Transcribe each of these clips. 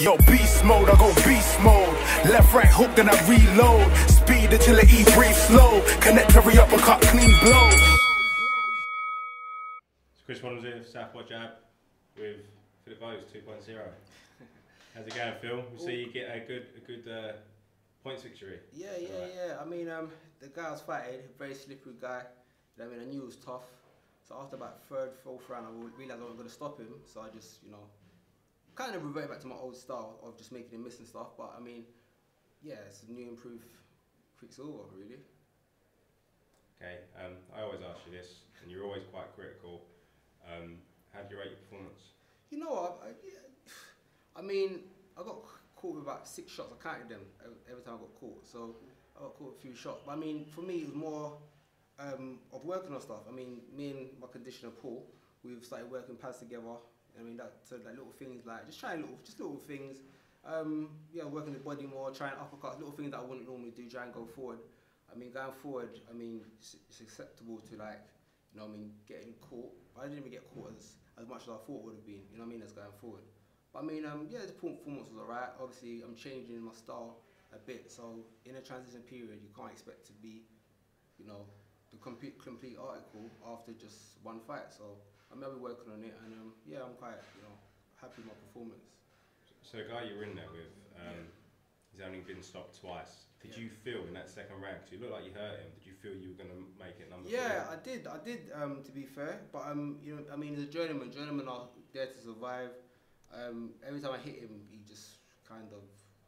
Yo, beast mode, I go beast mode. Left, right, hook, then I reload. Speed until the E breathe slow. Connect every uppercut, clean blow. It's Chris Waddams here, Southpaw Jab, with Philip Bowes 2.0. How's it going, Phil? We see you get a good, a good uh, points victory. Yeah, yeah, Alright. yeah. I mean, um, the guy I was fighting, very slippery guy. I mean, I knew he was tough. So after about third, fourth round, I realised I wasn't going to stop him. So I just, you know, kind of reverted back to my old style of just making and stuff. But I mean, yeah, it's a new improved Quicksilver, really. Okay, um, I always ask you this, and you're always quite critical. Um, how do you rate your performance? You know what? I, yeah, I mean, I got caught with about six shots. I counted them every time I got caught. So I got caught with a few shots. But I mean, for me, it was more um, of working on stuff. I mean, me and my conditioner Paul, we've started working pads together. I mean, that so like little things like just trying little, just little things. Um, yeah, working the body more, trying uppercuts, little things that I wouldn't normally do, try and go forward. I mean, going forward, I mean, it's, it's acceptable to like, you know, I mean, getting caught. I didn't even get caught as, as much as I thought it would have been. You know what I mean? As going forward. But I mean, um, yeah, the performance was alright. Obviously, I'm changing my style a bit. So in a transition period, you can't expect to be, you know, the complete complete article after just one fight. So I'm maybe working on it, and um, yeah, I'm quite, you know, happy with my performance. So the guy you were in there with, um, he's only been stopped twice. Did Yeah. you feel in that second round, 'cause you looked like you hurt him, did you feel you were going to make it number Yeah, three? I did. I did. Um, to be fair, but um, you know, I mean, as a journeyman, journeymen are there to survive. Um, every time I hit him, he just kind of,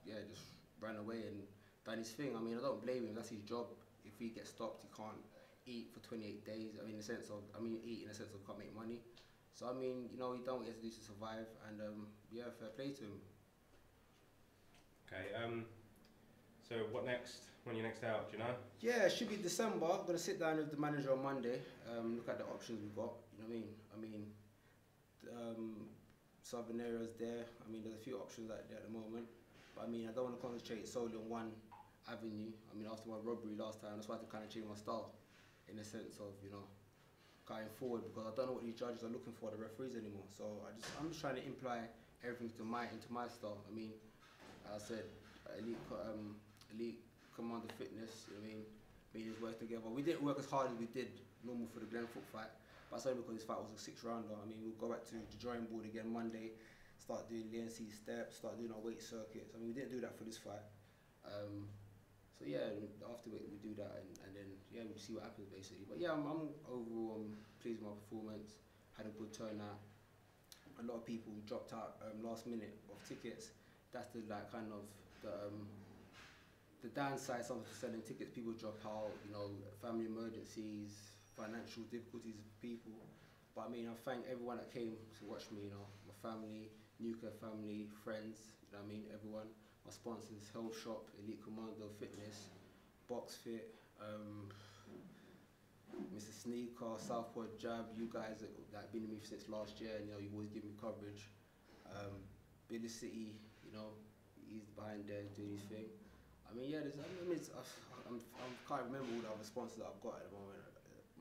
yeah, just ran away and done his thing. I mean, I don't blame him. That's his job. If he gets stopped, he can't eat for 28 days. I mean, in the sense of, I mean, eat in the sense of can't make money. So I mean, you know, he done what he has to do to survive, and um, yeah, fair play to him. Okay, um, so what next? When you next out, do you know? Yeah, it should be December. I'm gonna sit down with the manager on Monday. Um, look at the options we've got. You know what I mean? I mean, um, southern areas there. I mean, there's a few options out there at the moment. But I mean, I don't want to concentrate solely on one avenue. I mean, after my robbery last time, that's why I had to kind of change my style, in the sense of you know, going forward because I don't know what these judges are looking for the referees anymore. So I just I'm just trying to imply everything to my into my style. I mean, I said, elite um, elite commando fitness. I mean, me just work together. We didn't work as hard as we did normal for the Glenfoot fight, but that's only because this fight was a six rounder. I mean, we'll go back to the drawing board again Monday, start doing the NC steps, start doing our weight circuits. I mean, we didn't do that for this fight. Um, so yeah, after we, we do that, and, and then yeah, we see what happens basically. But yeah, I'm, I'm overall I'm pleased with my performance. Had a good turnout. A lot of people dropped out um, last minute of tickets. That's the like kind of the um, the downside of selling tickets. People drop out. You know, family emergencies, financial difficulties of people. But I mean, I thank everyone that came to watch me. You know, my family, nuclear family, friends. You know I mean? Everyone. My sponsors, Health Shop, Elite Commando Fitness, Box Fit, um, Mr. Sneaker, Southpaw Jab, you guys that that been with me since last year, and you know, you always give me coverage. Um, Billy City, you know, he's behind there doing his thing. I mean, yeah, there's, I mean, it's, I, I'm, I can't remember all the other sponsors that I've got at the moment.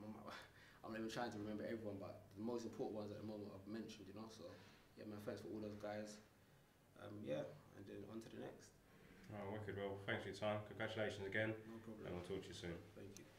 I'm not even trying to remember everyone, but the most important ones at the moment I've mentioned, you know. So, yeah, man, thanks for all those guys. Um, yeah, then on to the next. Oh, wicked. Well, thanks for your time. Congratulations again, No problem. and we'll talk to you soon.